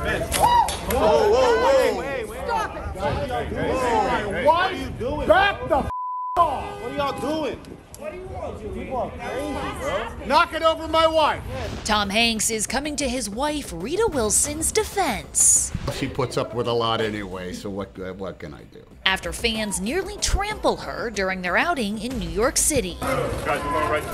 Whoa, whoa, whoa. Stop it! What are you doing? Back the f- off! What are y'all doing? Knock it over my wife! Tom Hanks is coming to his wife Rita Wilson's defense She puts up with a lot anyway, so what, what can I do? after fans nearly trample her during their outing in New York City.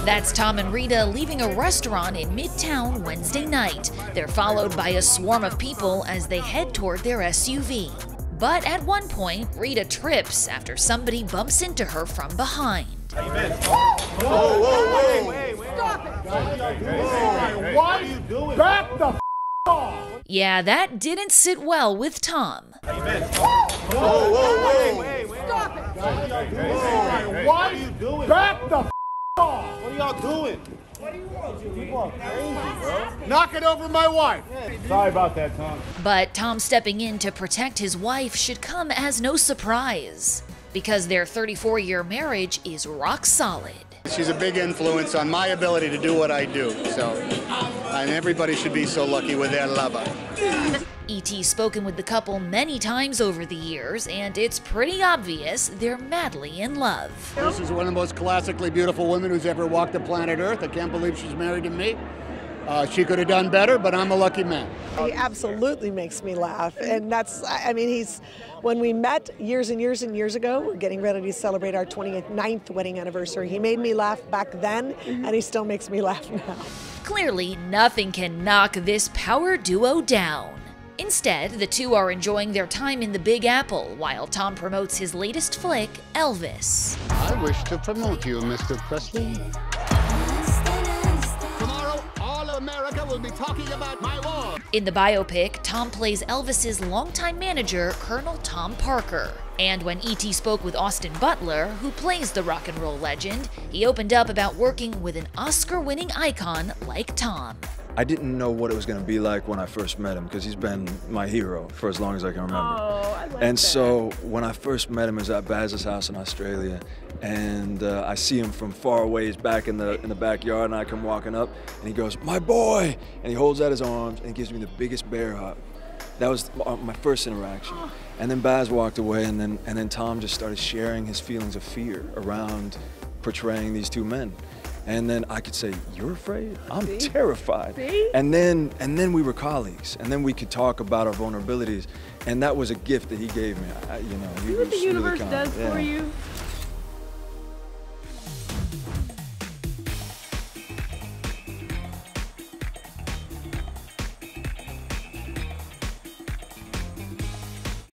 That's Tom and Rita leaving a restaurant in Midtown Wednesday night. They're followed by a swarm of people as they head toward their SUV. But at one point, Rita trips after somebody bumps into her from behind. Whoa, whoa, whoa. Stop it! What are you doing? Back the f- off! Yeah, that didn't sit well with Tom. Whoa, whoa, whoa. Stop it! What are you doing? Back the f- off! What are y'all doing? Knock it over my wife! Sorry about that, Tom. But Tom stepping in to protect his wife should come as no surprise, because their 34 year marriage is rock solid. She's a big influence on my ability to do what I do, so. And everybody should be so lucky with their lover. E.T. spoken with the couple many times over the years, and it's pretty obvious they're madly in love. This is one of the most classically beautiful women who's ever walked the planet Earth. I can't believe she's married to me. Uh, she could have done better, but I'm a lucky man. He absolutely makes me laugh. And that's, I I mean, he's, when we met years and years and years ago, we're getting ready to celebrate our 29th wedding anniversary. He made me laugh back then, and he still makes me laugh now. Clearly, nothing can knock this power duo down. Instead, the two are enjoying their time in the Big Apple while Tom promotes his latest flick, Elvis. I wish to promote you, Mr. Presley. Will be talking about my war. In the biopic, Tom plays Elvis's longtime manager, Colonel Tom Parker. And when E.T. spoke with Austin Butler, who plays the rock and roll legend, he opened up about working with an Oscar winning icon like Tom. I didn't know what it was going to be like when I first met him because he's been my hero for as long as I can remember. Oh, I like and so when I first met him, it was at Baz's house in Australia, and uh, I see him from far away. He's back in the in the backyard, and I come walking up, and he goes, "My boy!" and he holds out his arms and he gives me the biggest bear hug. That was my first interaction. And then Baz walked away, and then and then Tom just started sharing his feelings of fear around portraying these two men. And then I could say, "You're afraid? I'm terrified." See? And then and then we were colleagues, and then we could talk about our vulnerabilities, and that was a gift that he gave me. I, you know, he See what was the universe kind. does Yeah. for you?